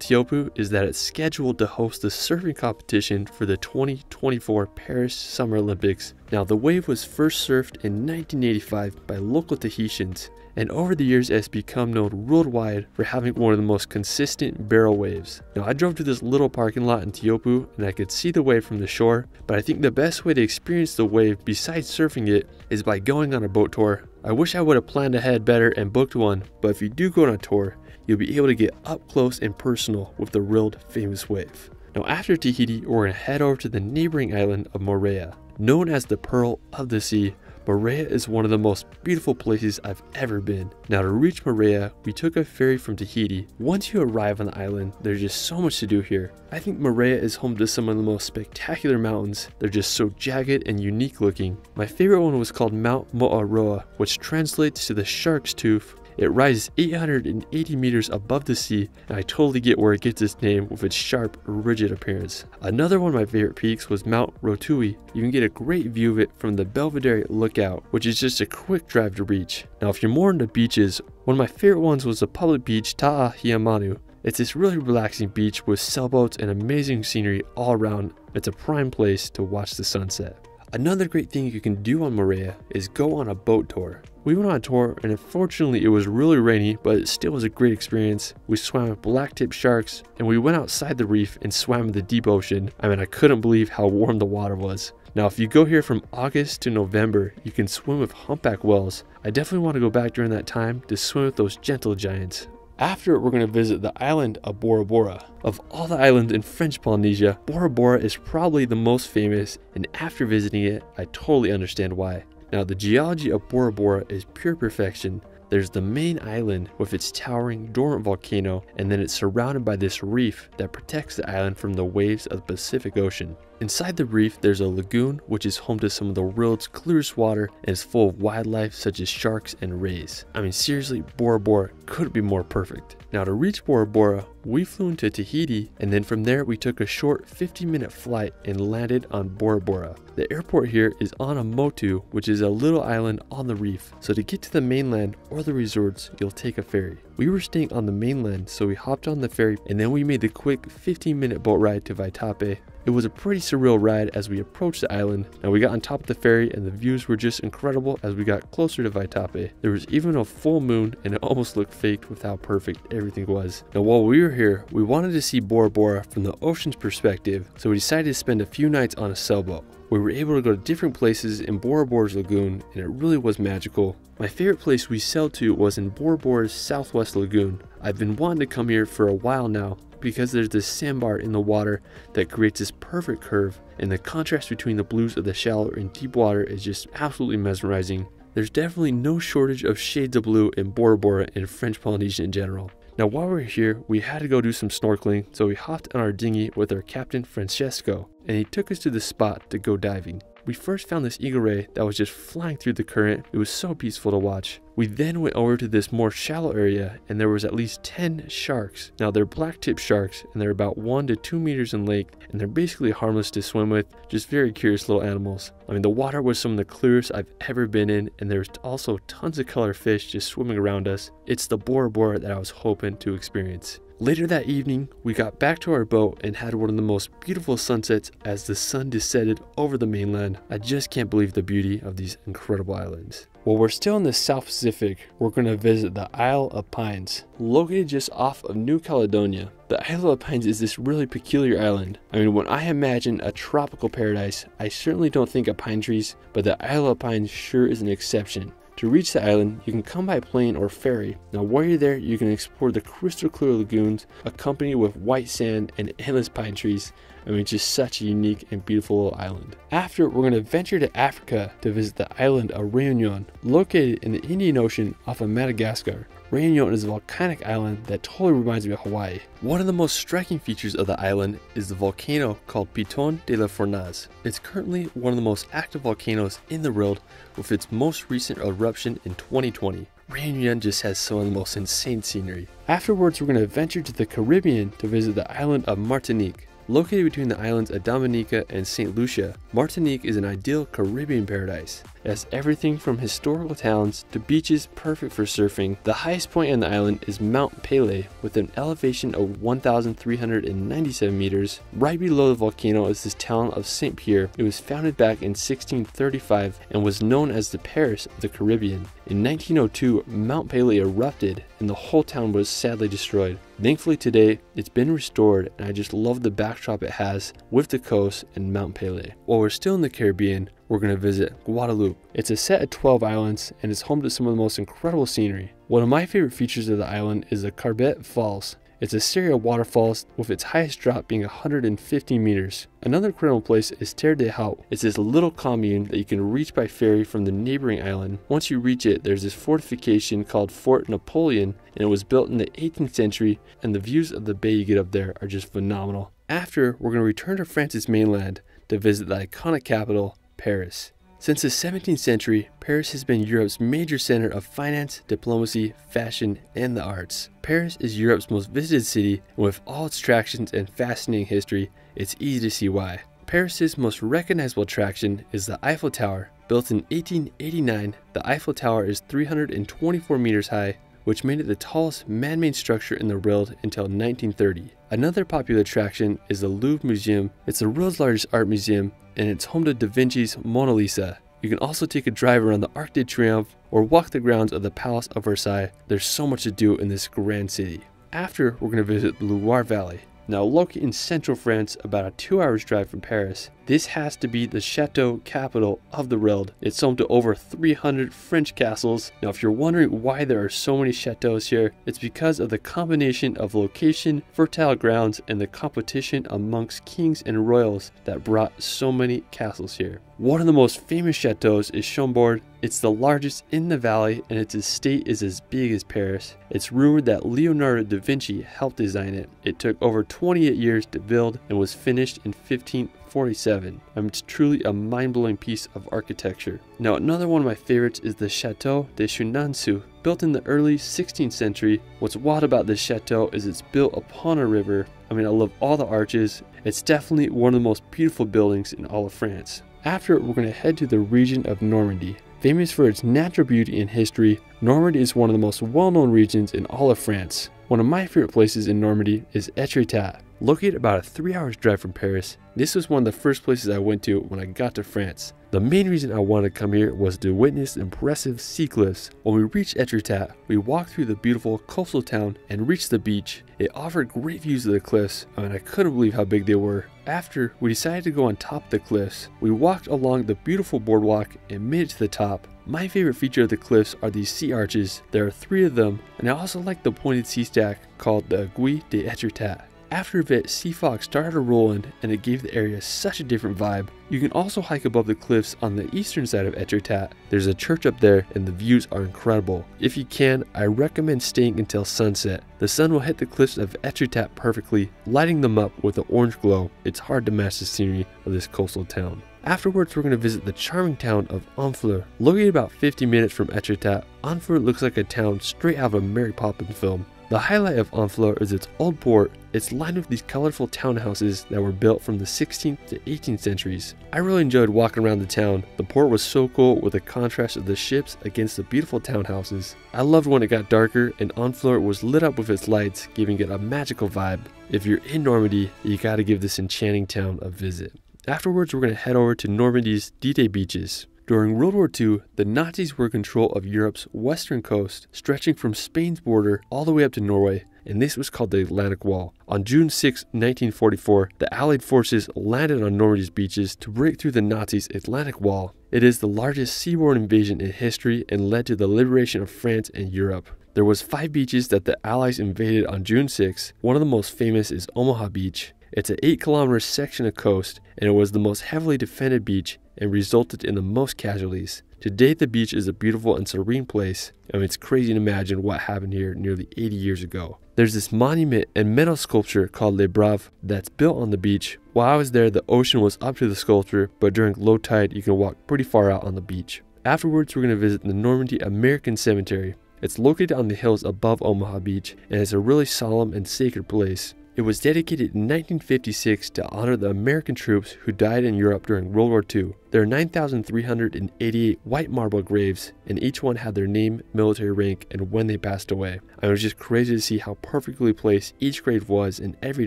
[SPEAKER 1] Teahupo'o is that it's scheduled to host the surfing competition for the 2024 Paris Summer Olympics. Now, the wave was first surfed in 1985 by local Tahitians and over the years it has become known worldwide for having one of the most consistent barrel waves. Now I drove to this little parking lot in Teahupo'o and I could see the wave from the shore, but I think the best way to experience the wave besides surfing it is by going on a boat tour. I wish I would have planned ahead better and booked one, but if you do go on a tour, you'll be able to get up close and personal with the world famous wave. Now after Tahiti, we're to head over to the neighboring island of Moorea. Known as the Pearl of the Sea, Moorea is one of the most beautiful places I've ever been. Now to reach Moorea, we took a ferry from Tahiti. Once you arrive on the island, there's just so much to do here. I think Moorea is home to some of the most spectacular mountains. They're just so jagged and unique looking. My favorite one was called Mount Mouaroa, which translates to the shark's tooth it rises 880 meters above the sea, and I totally get where it gets its name with its sharp, rigid appearance. Another one of my favorite peaks was Mount Rotui. You can get a great view of it from the Belvedere Lookout, which is just a quick drive to reach. Now, if you're more into beaches, one of my favorite ones was the public beach Ta'ahiamanu. It's this really relaxing beach with sailboats and amazing scenery all around. It's a prime place to watch the sunset. Another great thing you can do on Moorea is go on a boat tour. We went on a tour and unfortunately it was really rainy, but it still was a great experience. We swam with black-tip sharks and we went outside the reef and swam in the deep ocean. I mean, I couldn't believe how warm the water was. Now, if you go here from August to November, you can swim with humpback whales. I definitely want to go back during that time to swim with those gentle giants. After, we're going to visit the island of Bora Bora. Of all the islands in French Polynesia, Bora Bora is probably the most famous, and after visiting it, I totally understand why. Now, the geology of Bora Bora is pure perfection. There's the main island with its towering dormant volcano, and then it's surrounded by this reef that protects the island from the waves of the Pacific Ocean. Inside the reef, there's a lagoon which is home to some of the world's clearest water and is full of wildlife such as sharks and rays. I mean, seriously, Bora Bora couldn't be more perfect. Now, to reach Bora Bora, we flew into Tahiti, and then from there, we took a short 15 minute flight and landed on Bora Bora. The airport here is on a Motu, which is a little island on the reef. So, to get to the mainland or the resorts, you'll take a ferry. We were staying on the mainland, so we hopped on the ferry and then we made the quick 15 minute boat ride to Vaitape, it was a pretty surreal ride as we approached the island. Now we got on top of the ferry and the views were just incredible as we got closer to Vaitape. There was even a full moon and it almost looked faked with how perfect everything was. Now while we were here, we wanted to see Bora Bora from the ocean's perspective, so we decided to spend a few nights on a sailboat. We were able to go to different places in Bora Bora's lagoon and it really was magical. My favorite place we sailed to was in Bora Bora's southwest lagoon. I've been wanting to come here for a while now because there's this sandbar in the water that creates this perfect curve and the contrast between the blues of the shallow and deep water is just absolutely mesmerizing. There's definitely no shortage of shades of blue in Bora Bora and French Polynesia in general. Now while we are here, we had to go do some snorkeling, so we hopped on our dinghy with our captain Francesco, and he took us to the spot to go diving. We first found this eagle ray that was just flying through the current. It was so peaceful to watch. We then went over to this more shallow area and there was at least 10 sharks. Now they're black tip sharks and they're about 1 to 2 meters in length and they're basically harmless to swim with, just very curious little animals. I mean the water was some of the clearest I've ever been in and there's also tons of color fish just swimming around us. It's the Bora Bora that I was hoping to experience. Later that evening, we got back to our boat and had one of the most beautiful sunsets as the sun descended over the mainland. I just can't believe the beauty of these incredible islands. While we're still in the South Pacific, we're going to visit the Isle of Pines, located just off of New Caledonia. The Isle of Pines is this really peculiar island. I mean, when I imagine a tropical paradise, I certainly don't think of pine trees, but the Isle of Pines sure is an exception. To reach the island, you can come by plane or ferry. Now, while you're there, you can explore the crystal clear lagoons, accompanied with white sand and endless pine trees. I mean, just such a unique and beautiful little island. After, we're going to venture to Africa to visit the island of Réunion, located in the Indian Ocean off of Madagascar. Réunion is a volcanic island that totally reminds me of Hawaii. One of the most striking features of the island is the volcano called Piton de la Fournaise. It's currently one of the most active volcanoes in the world with its most recent eruption in 2020. Réunion just has some of the most insane scenery. Afterwards, we're going to venture to the Caribbean to visit the island of Martinique. Located between the islands of Dominica and St. Lucia, Martinique is an ideal Caribbean paradise. Has everything from historical towns to beaches perfect for surfing. The highest point on the island is Mount Pelee with an elevation of 1,397 meters. Right below the volcano is this town of St. Pierre. It was founded back in 1635 and was known as the Paris of the Caribbean. In 1902, Mount Pelee erupted and the whole town was sadly destroyed. Thankfully today, it's been restored and I just love the backdrop it has with the coast and Mount Pelee. While we're still in the Caribbean, we're going to visit Guadeloupe. It's a set of 12 islands and is home to some of the most incredible scenery. One of my favorite features of the island is the Carbet Falls. It's a series of waterfalls with its highest drop being 150 meters. Another incredible place is Terre de Haut. It's this little commune that you can reach by ferry from the neighboring island. Once you reach it, there's this fortification called Fort Napoleon and it was built in the 18th century and the views of the bay you get up there are just phenomenal. After, we're going to return to France's mainland to visit the iconic capital, Paris. Since the 17th century, Paris has been Europe's major center of finance, diplomacy, fashion, and the arts. Paris is Europe's most visited city, and with all its attractions and fascinating history, it's easy to see why. Paris's most recognizable attraction is the Eiffel Tower. Built in 1889, the Eiffel Tower is 324 meters high, which made it the tallest man-made structure in the world until 1930. Another popular attraction is the Louvre Museum. It's the world's largest art museum and it's home to Da Vinci's Mona Lisa. You can also take a drive around the Arc de Triomphe or walk the grounds of the Palace of Versailles. There's so much to do in this grand city. After, we're going to visit the Loire Valley. Now located in central France, about a two hours drive from Paris, this has to be the chateau capital of the Reld. It's home to over 300 French castles. Now, if you're wondering why there are so many chateaus here, it's because of the combination of location, fertile grounds, and the competition amongst kings and royals that brought so many castles here. One of the most famous chateaus is Chambord. It's the largest in the valley and its estate is as big as Paris. It's rumored that Leonardo da Vinci helped design it. It took over 28 years to build and was finished in 15 47. It's truly a mind-blowing piece of architecture. Now another one of my favorites is the Chateau de Chenonceau. Built in the early 16th century, what's wild about this chateau is it's built upon a river. I mean, I love all the arches. It's definitely one of the most beautiful buildings in all of France. After we're going to head to the region of Normandy. Famous for its natural beauty and history, Normandy is one of the most well-known regions in all of France. One of my favorite places in Normandy is Etretat. Located about a three hours drive from Paris, this was one of the first places I went to when I got to France. The main reason I wanted to come here was to witness impressive sea cliffs. When we reached Etretat, we walked through the beautiful coastal town and reached the beach. It offered great views of the cliffs, and I couldn't believe how big they were. After, we decided to go on top of the cliffs. We walked along the beautiful boardwalk and made it to the top. My favorite feature of the cliffs are these sea arches. There are three of them, and I also like the pointed sea stack called the Aiguille de Etretat. After a bit, sea fog started rolling and it gave the area such a different vibe. You can also hike above the cliffs on the eastern side of Etretat. There's a church up there and the views are incredible. If you can, I recommend staying until sunset. The sun will hit the cliffs of Etretat perfectly, lighting them up with an orange glow. It's hard to match the scenery of this coastal town. Afterwards, we're going to visit the charming town of Honfleur. Located about 50 minutes from Etretat, Honfleur looks like a town straight out of a Mary Poppins film. The highlight of Honfleur is its old port. It's lined with these colorful townhouses that were built from the 16th to 18th centuries. I really enjoyed walking around the town. The port was so cool with the contrast of the ships against the beautiful townhouses. I loved when it got darker and Honfleur was lit up with its lights, giving it a magical vibe. If you're in Normandy, you gotta give this enchanting town a visit. Afterwards, we're gonna head over to Normandy's D-Day beaches. During World War II, the Nazis were in control of Europe's western coast, stretching from Spain's border all the way up to Norway, and this was called the Atlantic Wall. On June 6, 1944, the Allied forces landed on Normandy's beaches to break through the Nazis' Atlantic Wall. It is the largest seaborne invasion in history and led to the liberation of France and Europe. There was five beaches that the Allies invaded on June 6. One of the most famous is Omaha Beach. It's an 8 kilometer section of coast, and it was the most heavily defended beach and resulted in the most casualties. To date, the beach is a beautiful and serene place, I and it's crazy to imagine what happened here nearly 80 years ago. There's this monument and metal sculpture called Les Braves that's built on the beach. While I was there, the ocean was up to the sculpture, but during low tide, you can walk pretty far out on the beach. Afterwards, we're going to visit the Normandy American Cemetery. It's located on the hills above Omaha Beach, and it's a really solemn and sacred place. It was dedicated in 1956 to honor the American troops who died in Europe during World War II. There are 9,388 white marble graves, and each one had their name, military rank, and when they passed away. I was just crazy to see how perfectly placed each grave was in every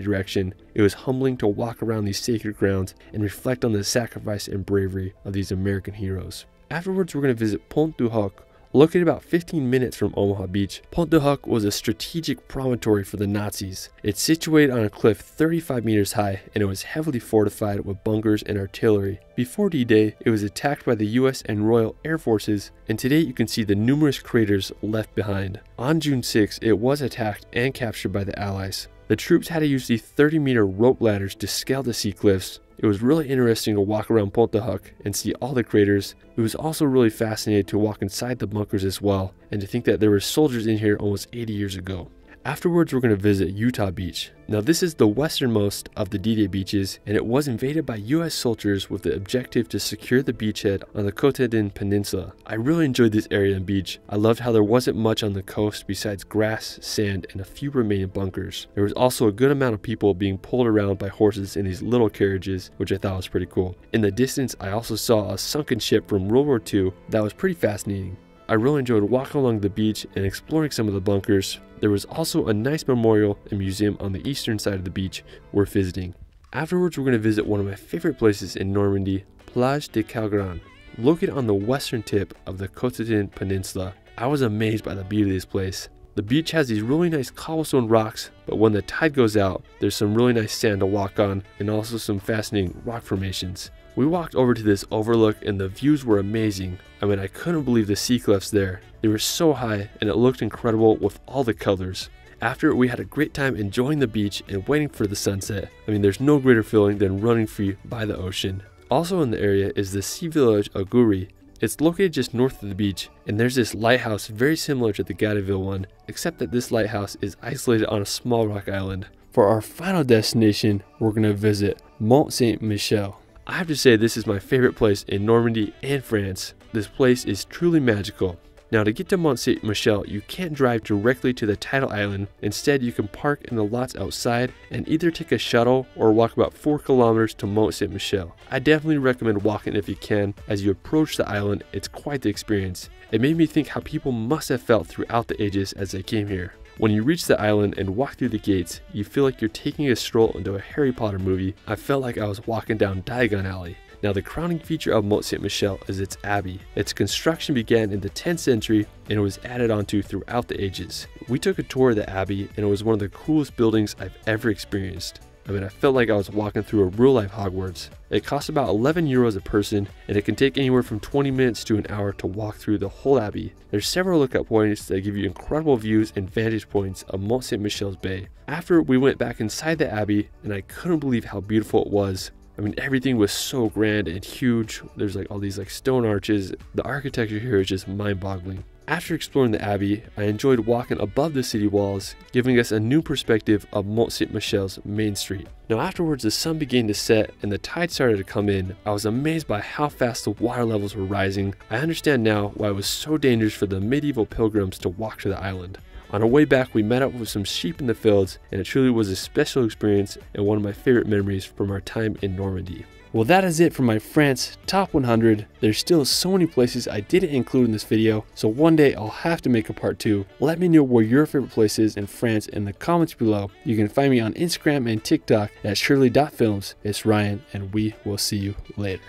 [SPEAKER 1] direction. It was humbling to walk around these sacred grounds and reflect on the sacrifice and bravery of these American heroes. Afterwards, we're going to visit Pointe du Hoc, Located about 15 minutes from Omaha Beach, Pointe du Hoc was a strategic promontory for the Nazis. It's situated on a cliff 35 meters high and it was heavily fortified with bunkers and artillery. Before D-Day, it was attacked by the US and Royal Air Forces, and today you can see the numerous craters left behind. On June 6, it was attacked and captured by the Allies. The troops had to use the 30 meter rope ladders to scale the sea cliffs, it was really interesting to walk around Pointe du and see all the craters. It was also really fascinating to walk inside the bunkers as well and to think that there were soldiers in here almost 80 years ago. Afterwards, we're going to visit Utah Beach. Now, this is the westernmost of the D-Day beaches, and it was invaded by U.S. soldiers with the objective to secure the beachhead on the Cotentin Peninsula. I really enjoyed this area and beach. I loved how there wasn't much on the coast besides grass, sand, and a few remaining bunkers. There was also a good amount of people being pulled around by horses in these little carriages, which I thought was pretty cool. In the distance, I also saw a sunken ship from World War II that was pretty fascinating. I really enjoyed walking along the beach and exploring some of the bunkers. There was also a nice memorial and museum on the eastern side of the beach worth visiting. Afterwards, we're going to visit one of my favorite places in Normandy, Plage de Calgrain. Located on the western tip of the Cotentin Peninsula, I was amazed by the beauty of this place. The beach has these really nice cobblestone rocks, but when the tide goes out, there's some really nice sand to walk on and also some fascinating rock formations. We walked over to this overlook and the views were amazing. I mean, I couldn't believe the sea cliffs there. They were so high and it looked incredible with all the colors. After we had a great time enjoying the beach and waiting for the sunset. I mean, there's no greater feeling than running free by the ocean. Also in the area is the sea village of Goury. It's located just north of the beach, and there's this lighthouse very similar to the Gatineau one, except that this lighthouse is isolated on a small rock island. For our final destination, we're going to visit Mont Saint Michel. I have to say this is my favorite place in Normandy and France. This place is truly magical. Now to get to Mont Saint Michel, you can't drive directly to the tidal island. Instead, you can park in the lots outside and either take a shuttle or walk about 4 kilometers to Mont Saint Michel. I definitely recommend walking if you can. As you approach the island, it's quite the experience. It made me think how people must have felt throughout the ages as they came here. When you reach the island and walk through the gates, you feel like you're taking a stroll into a Harry Potter movie. I felt like I was walking down Diagon Alley. Now, the crowning feature of Mont Saint Michel is its abbey. Its construction began in the 10th century and it was added onto throughout the ages. We took a tour of the abbey and it was one of the coolest buildings I've ever experienced. I mean, I felt like I was walking through a real life Hogwarts. It costs about 11 euros a person, and it can take anywhere from 20 minutes to an hour to walk through the whole abbey. There's several lookout points that give you incredible views and vantage points of Mont Saint Michel's Bay. After we went back inside the abbey, and I couldn't believe how beautiful it was. I mean, everything was so grand and huge. There's like all these like stone arches. The architecture here is just mind-boggling. After exploring the abbey, I enjoyed walking above the city walls, giving us a new perspective of Mont Saint Michel's main street. Now, afterwards, the sun began to set and the tide started to come in. I was amazed by how fast the water levels were rising. I understand now why it was so dangerous for the medieval pilgrims to walk to the island. On our way back, we met up with some sheep in the fields, and it truly was a special experience and one of my favorite memories from our time in Normandy. Well, that is it for my France Top 100. There's still so many places I didn't include in this video, so one day I'll have to make a part 2. Let me know where your favorite place is in France in the comments below. You can find me on Instagram and TikTok at shirley.films. It's Ryan, and we will see you later.